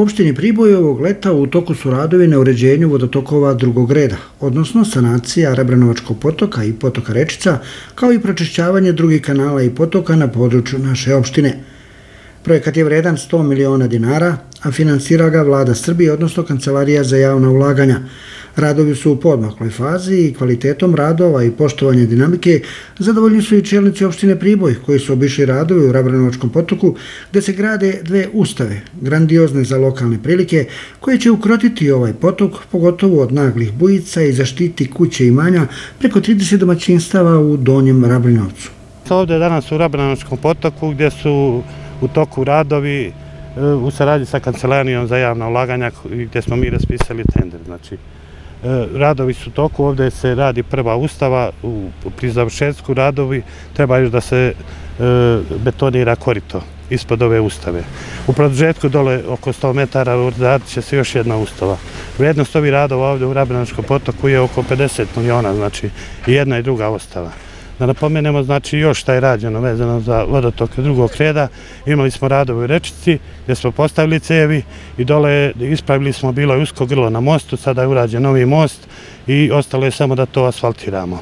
U opštini Priboj ovog leta u toku su radovi na uređenju vodotokova drugog reda, odnosno sanacija Rebranovačkog potoka i potoka Rečica, kao i pročišćavanje drugih kanala i potoka na području naše opštine. Projekat je vredan 100 miliona dinara, a finansira ga vlada Srbije, odnosno Kancelarija za javna ulaganja. Radovi su u podmakloj fazi i kvalitetom radova i poštovanje dinamike zadovoljni su i čelnici opštine Priboj koji su obišli radovi u Rabranovačkom potoku gde se grade dve ustave, grandiozne za lokalne prilike, koje će ukrotiti ovaj potok, pogotovo od naglih bujica i zaštiti kuće i manja preko 30 domaćinstava u Donjem Rabranovcu. Ovde danas u Rabranovačkom potoku gdje su u toku radovi u saradnji sa Kancelarijom za javna ulaganja gdje smo mi raspisali tender. Znači, e, radovi su toku, ovdje se radi prva ustava, pri završetku radovi treba još da se e, betonira korito ispod ove ustave. U produžetku dole oko 100 metara radit će se još jedna ustava. Vrijednost ovih radova ovdje u Rabinačkom potoku je oko 50 miliona, znači i jedna i druga ustava. Da napomenemo, znači, još šta je rađeno vezano za vodotoke drugog reda. Imali smo radove u rečici gdje smo postavili cevi i dole ispravili smo bilo je usko grlo na mostu, sada je urađen novi most i ostalo je samo da to asfaltiramo.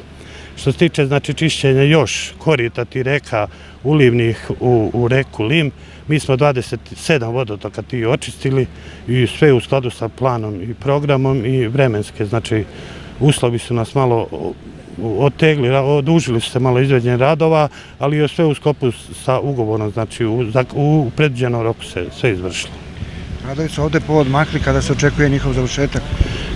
Što se tiče, znači, čišćenja još korita ti reka ulivnih u, u reku Lim, mi smo 27 vodotoka ti očistili i sve u skladu sa planom i programom i vremenske, znači, uslovi su nas malo otegli, odužili su se malo izveđenje radova, ali je sve u skopu sa ugovorom, znači u predviđenom roku se sve izvršilo. Radovi su ovde povod makli kada se očekuje njihov završetak?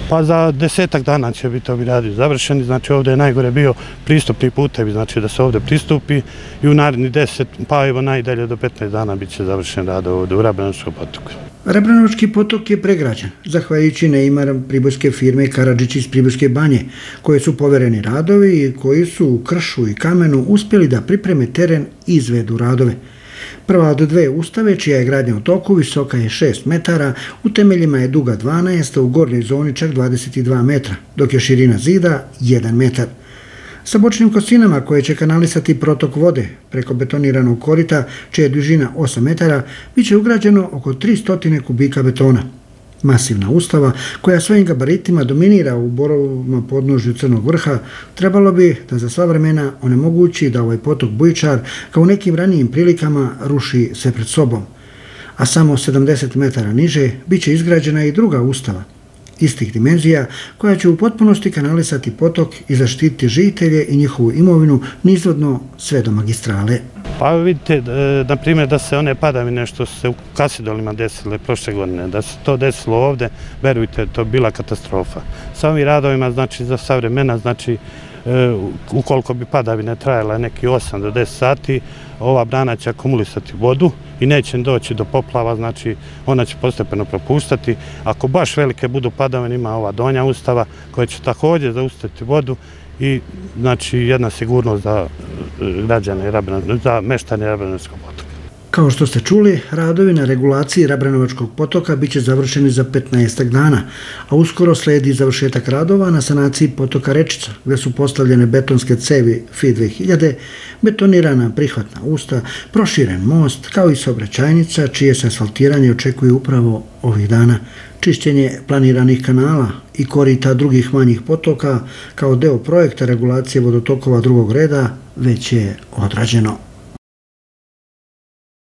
Pa za desetak dana će biti ovi radi završeni, znači ovde je najgore bio pristupni putevi, znači da se ovde pristupi i u naredni deset, pa evo najdalje do 15 dana bit će završen rad ovde u Rabenočkom potoku. Rebranovački potok je pregrađan, zahvaljujući neimaram pribojske firme Karadžić iz Pribojske banje, koje su povereni radovi i koji su u kršu i kamenu uspjeli da pripreme teren i izvedu radove. Prva od dve ustave, čija je gradnja u toku, visoka je 6 metara, u temeljima je duga 12, a u gornjoj zoni čak 22 metra, dok je širina zida 1 metar. Sa bočnim kosinama koje će kanalisati protok vode preko betoniranog korita, čija je dužina 8 metara, bit će ugrađeno oko 300 kubika betona. Masivna ustava, koja svojim gabaritima dominira u borovima podnožju Crnog vrha, trebalo bi da za sva vremena onemogući da ovaj potok Bujčar, kao u nekim ranijim prilikama, ruši sve pred sobom. A samo 70 metara niže bit će izgrađena i druga ustava, istih dimenzija, koja će u potpunosti kanalisati potok i zaštiti žitelje i njihovu imovinu nizvodno sve do magistrale. Pa vidite, e, na primjer, da se one padavine što se u Kasidolima desile prošle godine, da se to desilo ovde, verujte, to bila katastrofa. Sa ovim radovima, znači, za savremena, znači, e, ukoliko bi padavine trajala neki 8 do 10 sati, ova brana će akumulisati vodu i neće doći do poplava, znači ona će postepeno propuštati. Ako baš velike budu padavine, ima ova donja ustava koja će također zaustaviti vodu i znači jedna sigurnost za e, građane, za meštane Rabranovačkog potoka. Kao što ste čuli, radovi na regulaciji Rabrenovačkog potoka biće završeni za 15 dana, a uskoro sledi završetak radova na sanaciji potoka Rečica, gde su postavljene betonske cevi FI 2000, betonirana prihvatna usta, proširen most, kao i sobraćajnica, čije se asfaltiranje očekuje upravo ovih dana čišćenje planiranih kanala i korita drugih manjih potoka kao deo projekta regulacije vodotokova drugog reda već je odrađeno.